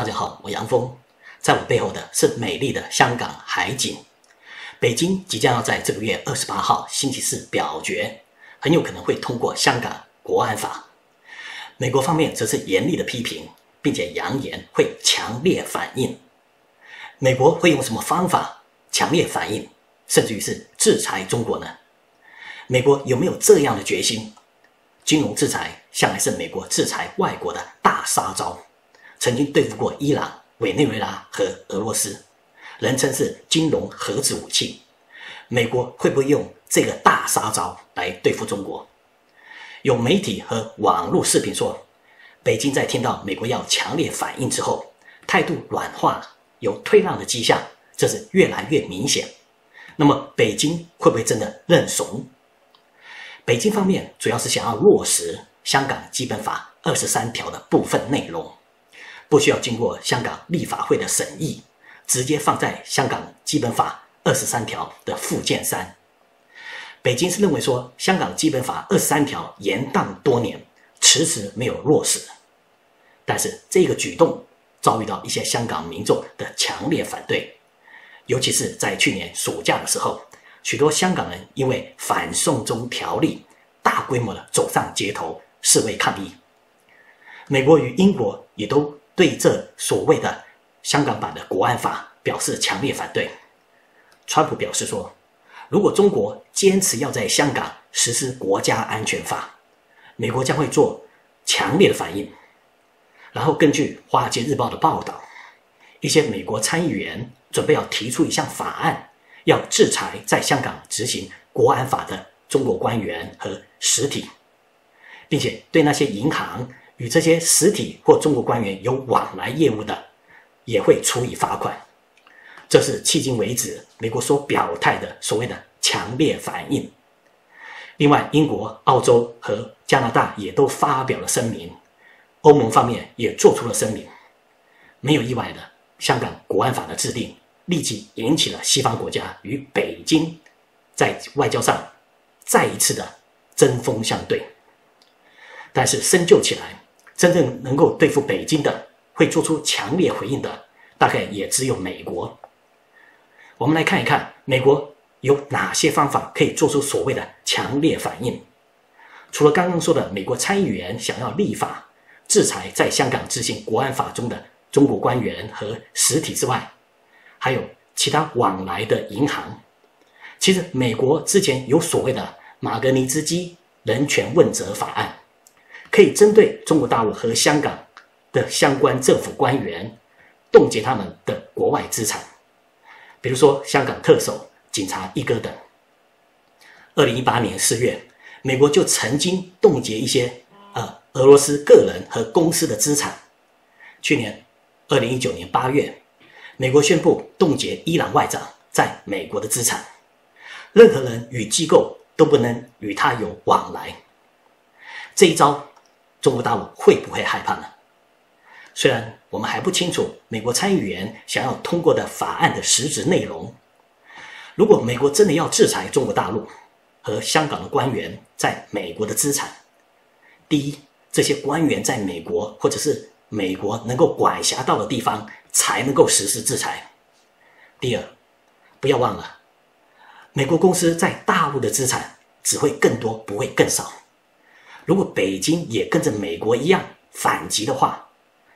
大家好，我杨峰，在我背后的是美丽的香港海景。北京即将要在这个月二十八号星期四表决，很有可能会通过香港国安法。美国方面则是严厉的批评，并且扬言会强烈反应。美国会用什么方法强烈反应，甚至于是制裁中国呢？美国有没有这样的决心？金融制裁向来是美国制裁外国的大杀招。曾经对付过伊朗、委内瑞拉和俄罗斯，人称是金融核子武器。美国会不会用这个大杀招来对付中国？有媒体和网络视频说，北京在听到美国要强烈反应之后，态度软化，有退让的迹象，这是越来越明显。那么，北京会不会真的认怂？北京方面主要是想要落实香港基本法二十三条的部分内容。不需要经过香港立法会的审议，直接放在香港基本法二十三条的附件三。北京是认为说，香港基本法二十三条延宕多年，迟迟没有落实。但是这个举动遭遇到一些香港民众的强烈反对，尤其是在去年暑假的时候，许多香港人因为反送中条例，大规模的走上街头示威抗议。美国与英国也都。对这所谓的香港版的国安法表示强烈反对。川普表示说，如果中国坚持要在香港实施国家安全法，美国将会做强烈的反应。然后根据《华尔街日报》的报道，一些美国参议员准备要提出一项法案，要制裁在香港执行国安法的中国官员和实体，并且对那些银行。与这些实体或中国官员有往来业务的，也会处以罚款。这是迄今为止美国所表态的所谓的强烈反应。另外，英国、澳洲和加拿大也都发表了声明，欧盟方面也做出了声明。没有意外的，香港国安法的制定立即引起了西方国家与北京在外交上再一次的针锋相对。但是深究起来，真正能够对付北京的，会做出强烈回应的，大概也只有美国。我们来看一看，美国有哪些方法可以做出所谓的强烈反应？除了刚刚说的美国参议员想要立法制裁在香港执行国安法中的中国官员和实体之外，还有其他往来的银行。其实，美国之前有所谓的马格尼兹基人权问责法案。可以针对中国大陆和香港的相关政府官员冻结他们的国外资产，比如说香港特首、警察一哥等。二零一八年四月，美国就曾经冻结一些呃俄罗斯个人和公司的资产。去年二零一九年八月，美国宣布冻结伊朗外长在美国的资产，任何人与机构都不能与他有往来。这一招。中国大陆会不会害怕呢？虽然我们还不清楚美国参议员想要通过的法案的实质内容，如果美国真的要制裁中国大陆和香港的官员在美国的资产，第一，这些官员在美国或者是美国能够管辖到的地方才能够实施制裁；第二，不要忘了，美国公司在大陆的资产只会更多，不会更少。如果北京也跟着美国一样反击的话，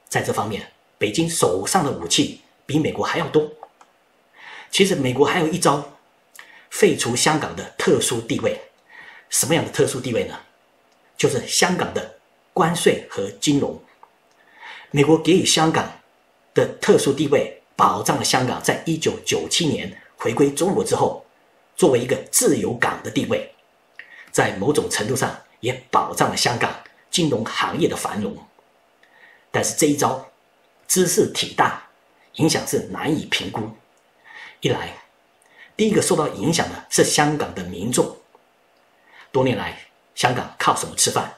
在这方面，北京手上的武器比美国还要多。其实，美国还有一招，废除香港的特殊地位。什么样的特殊地位呢？就是香港的关税和金融。美国给予香港的特殊地位，保障了香港在一九九七年回归中国之后，作为一个自由港的地位，在某种程度上。也保障了香港金融行业的繁荣，但是这一招知识体大，影响是难以评估。一来，第一个受到影响的是香港的民众。多年来，香港靠什么吃饭？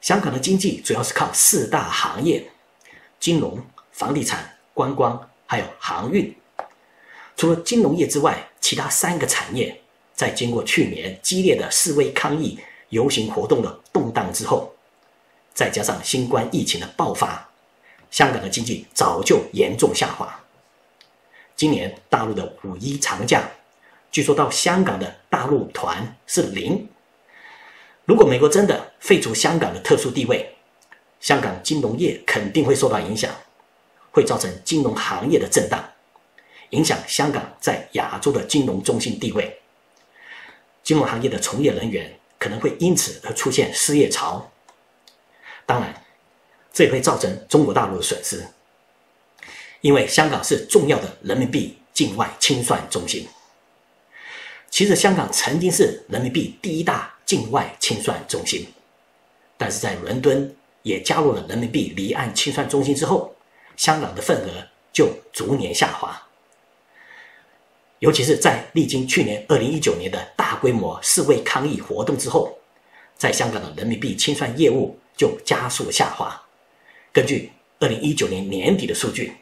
香港的经济主要是靠四大行业：金融、房地产、观光，还有航运。除了金融业之外，其他三个产业在经过去年激烈的示威抗议。游行活动的动荡之后，再加上新冠疫情的爆发，香港的经济早就严重下滑。今年大陆的五一长假，据说到香港的大陆团是零。如果美国真的废除香港的特殊地位，香港金融业肯定会受到影响，会造成金融行业的震荡，影响香港在亚洲的金融中心地位。金融行业的从业人员可能会因此而出现失业潮。当然，这也会造成中国大陆的损失，因为香港是重要的人民币境外清算中心。其实，香港曾经是人民币第一大境外清算中心，但是在伦敦也加入了人民币离岸清算中心之后，香港的份额就逐年下滑。尤其是在历经去年二零一九年的大规模示威抗议活动之后，在香港的人民币清算业务就加速下滑。根据二零一九年年底的数据，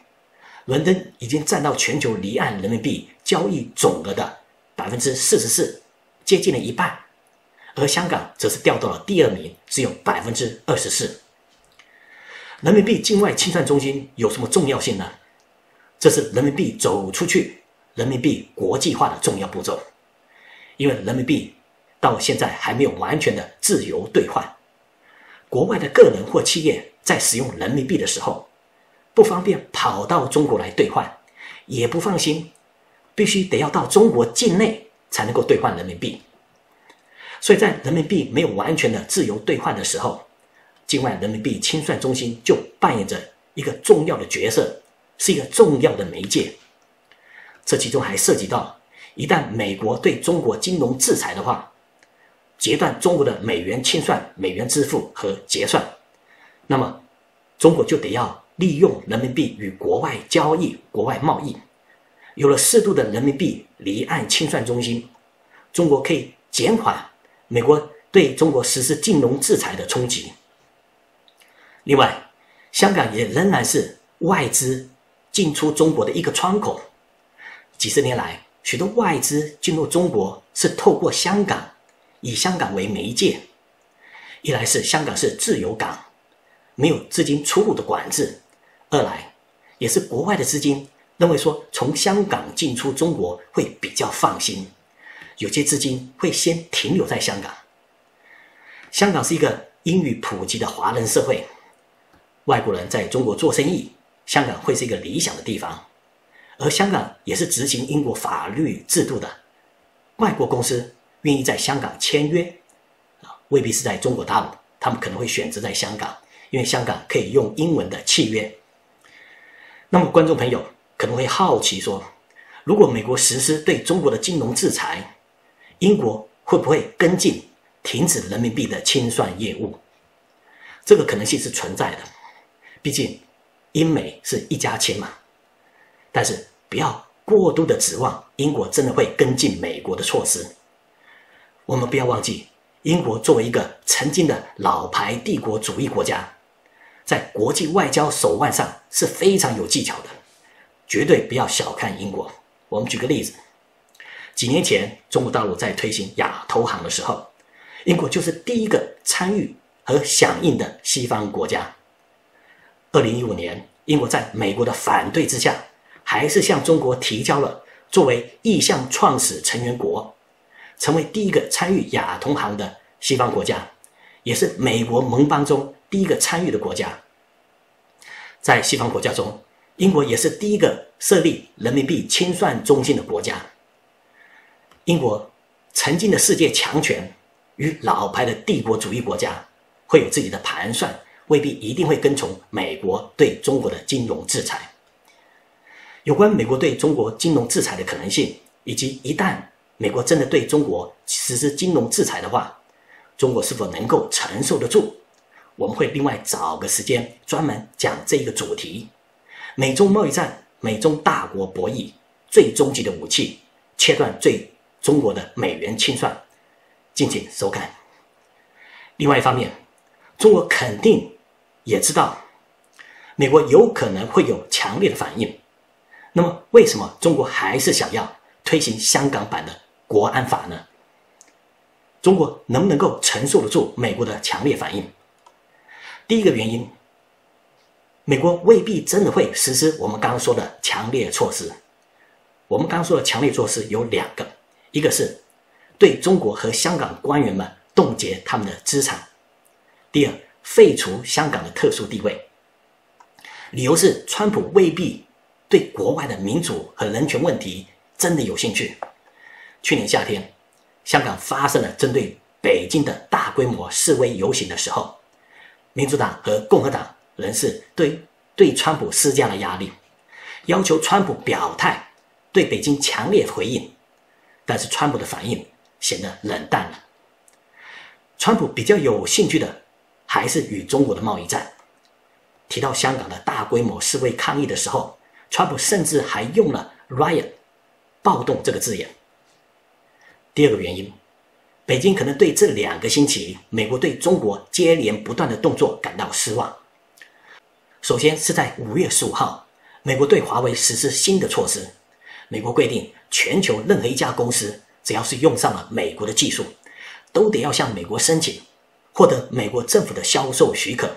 伦敦已经占到全球离岸人民币交易总额的百分之四十四，接近了一半，而香港则是掉到了第二名，只有百分之二十四。人民币境外清算中心有什么重要性呢？这是人民币走出去。人民币国际化的重要步骤，因为人民币到现在还没有完全的自由兑换，国外的个人或企业在使用人民币的时候，不方便跑到中国来兑换，也不放心，必须得要到中国境内才能够兑换人民币。所以在人民币没有完全的自由兑换的时候，境外人民币清算中心就扮演着一个重要的角色，是一个重要的媒介。这其中还涉及到，一旦美国对中国金融制裁的话，截断中国的美元清算、美元支付和结算，那么中国就得要利用人民币与国外交易、国外贸易。有了适度的人民币离岸清算中心，中国可以减缓美国对中国实施金融制裁的冲击。另外，香港也仍然是外资进出中国的一个窗口。几十年来，许多外资进入中国是透过香港，以香港为媒介。一来是香港是自由港，没有资金出入的管制；二来也是国外的资金认为说从香港进出中国会比较放心，有些资金会先停留在香港。香港是一个英语普及的华人社会，外国人在中国做生意，香港会是一个理想的地方。而香港也是执行英国法律制度的，外国公司愿意在香港签约，啊，未必是在中国大陆，他们可能会选择在香港，因为香港可以用英文的契约。那么，观众朋友可能会好奇说，如果美国实施对中国的金融制裁，英国会不会跟进停止人民币的清算业务？这个可能性是存在的，毕竟英美是一家亲嘛。但是不要过度的指望英国真的会跟进美国的措施。我们不要忘记，英国作为一个曾经的老牌帝国主义国家，在国际外交手腕上是非常有技巧的，绝对不要小看英国。我们举个例子，几年前中国大陆在推行亚投行的时候，英国就是第一个参与和响应的西方国家。二零一五年，英国在美国的反对之下。还是向中国提交了作为意向创始成员国，成为第一个参与亚投行的西方国家，也是美国盟邦中第一个参与的国家。在西方国家中，英国也是第一个设立人民币清算中心的国家。英国曾经的世界强权与老牌的帝国主义国家会有自己的盘算，未必一定会跟从美国对中国的金融制裁。有关美国对中国金融制裁的可能性，以及一旦美国真的对中国实施金融制裁的话，中国是否能够承受得住？我们会另外找个时间专门讲这个主题。美中贸易战，美中大国博弈，最终极的武器，切断最中国的美元清算，敬请收看。另外一方面，中国肯定也知道，美国有可能会有强烈的反应。那么，为什么中国还是想要推行香港版的国安法呢？中国能不能够承受得住美国的强烈反应？第一个原因，美国未必真的会实施我们刚刚说的强烈措施。我们刚刚说的强烈措施有两个，一个是对中国和香港官员们冻结他们的资产；第二，废除香港的特殊地位。理由是，川普未必对国外的民主和人权问题真的有兴趣。去年夏天，香港发生了针对北京的大规模示威游行的时候，民主党和共和党人士对对川普施加了压力，要求川普表态。对北京强烈回应，但是川普的反应显得冷淡了。川普比较有兴趣的还是与中国的贸易战。提到香港的大规模示威抗议的时候，川普甚至还用了 “riot” 暴动这个字眼。第二个原因，北京可能对这两个星期美国对中国接连不断的动作感到失望。首先是在五月十五号，美国对华为实施新的措施。美国规定，全球任何一家公司只要是用上了美国的技术，都得要向美国申请，获得美国政府的销售许可。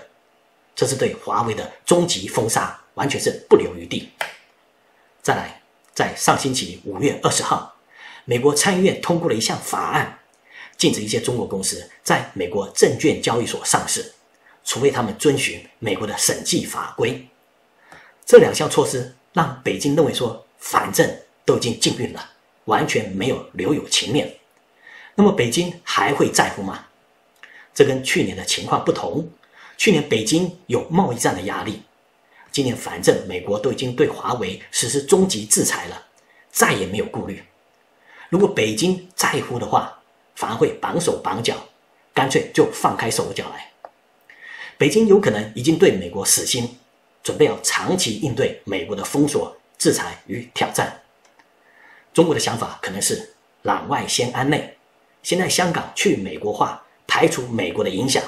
这是对华为的终极封杀，完全是不留余地。再来，在上星期五月二十号，美国参议院通过了一项法案，禁止一些中国公司在美国证券交易所上市，除非他们遵循美国的审计法规。这两项措施让北京认为说。反正都已经禁运了，完全没有留有情面。那么北京还会在乎吗？这跟去年的情况不同。去年北京有贸易战的压力，今年反正美国都已经对华为实施终极制裁了，再也没有顾虑。如果北京在乎的话，反而会绑手绑脚，干脆就放开手脚来。北京有可能已经对美国死心，准备要长期应对美国的封锁。制裁与挑战，中国的想法可能是攘外先安内，先在香港去美国化，排除美国的影响，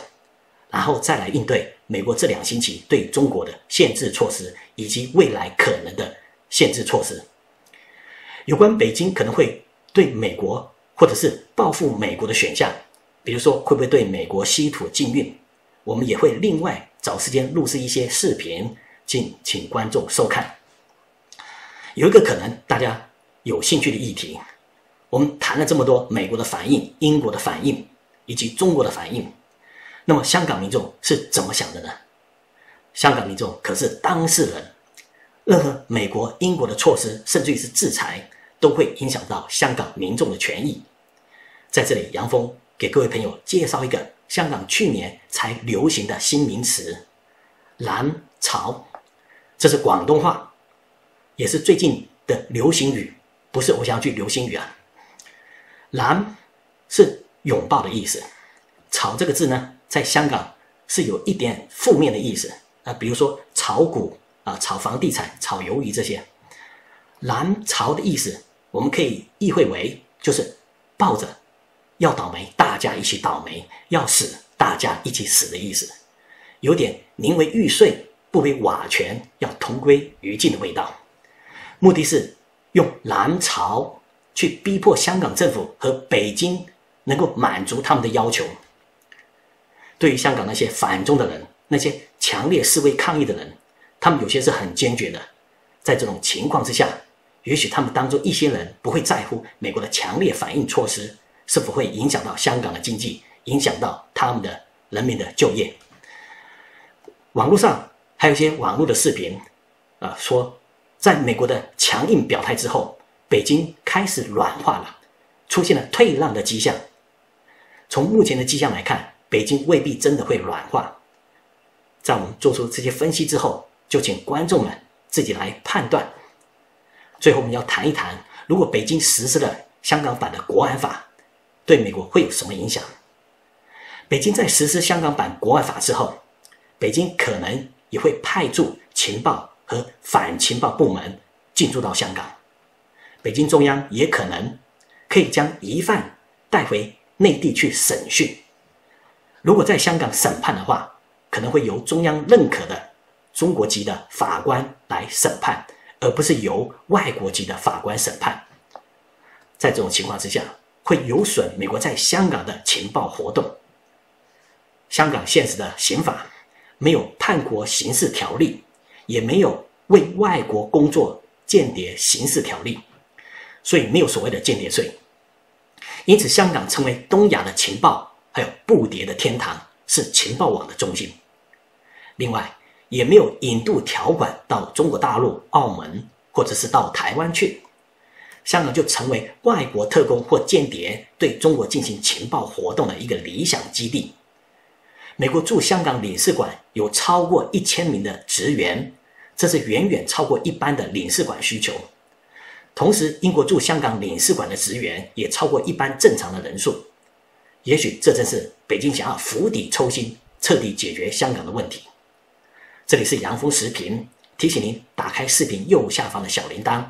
然后再来应对美国这两星期对中国的限制措施以及未来可能的限制措施。有关北京可能会对美国或者是报复美国的选项，比如说会不会对美国稀土禁运，我们也会另外找时间录制一些视频，敬请观众收看。有一个可能大家有兴趣的议题，我们谈了这么多美国的反应、英国的反应以及中国的反应，那么香港民众是怎么想的呢？香港民众可是当事人，任何美国、英国的措施，甚至于是制裁，都会影响到香港民众的权益。在这里，杨峰给各位朋友介绍一个香港去年才流行的新名词“蓝潮”，这是广东话。也是最近的流行语，不是偶像剧流行语啊。蓝是拥抱的意思，潮这个字呢，在香港是有一点负面的意思啊，比如说炒股啊、炒房地产、炒鱿鱼这些。蓝潮的意思，我们可以意会为就是抱着要倒霉，大家一起倒霉；要死，大家一起死的意思，有点宁为玉碎不为瓦全，要同归于尽的味道。目的是用蓝潮去逼迫香港政府和北京能够满足他们的要求。对于香港那些反中的人，那些强烈示威抗议的人，他们有些是很坚决的。在这种情况之下，也许他们当中一些人不会在乎美国的强烈反应措施是否会影响到香港的经济，影响到他们的人民的就业。网络上还有一些网络的视频，啊，说。在美国的强硬表态之后，北京开始软化了，出现了退让的迹象。从目前的迹象来看，北京未必真的会软化。在我们做出这些分析之后，就请观众们自己来判断。最后，我们要谈一谈，如果北京实施了香港版的国安法，对美国会有什么影响？北京在实施香港版国安法之后，北京可能也会派驻情报。和反情报部门进驻到香港，北京中央也可能可以将疑犯带回内地去审讯。如果在香港审判的话，可能会由中央认可的中国籍的法官来审判，而不是由外国籍的法官审判。在这种情况之下，会有损美国在香港的情报活动。香港现实的刑法没有叛国刑事条例。也没有为外国工作间谍刑事条例，所以没有所谓的间谍罪。因此，香港成为东亚的情报还有布谍的天堂，是情报网的中心。另外，也没有引渡条款到中国大陆、澳门或者是到台湾去，香港就成为外国特工或间谍对中国进行情报活动的一个理想基地。美国驻香港领事馆有超过一千名的职员，这是远远超过一般的领事馆需求。同时，英国驻香港领事馆的职员也超过一般正常的人数。也许这正是北京想要釜底抽薪、彻底解决香港的问题。这里是杨峰视频，提醒您打开视频右下方的小铃铛，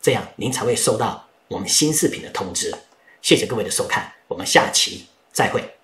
这样您才会收到我们新视频的通知。谢谢各位的收看，我们下期再会。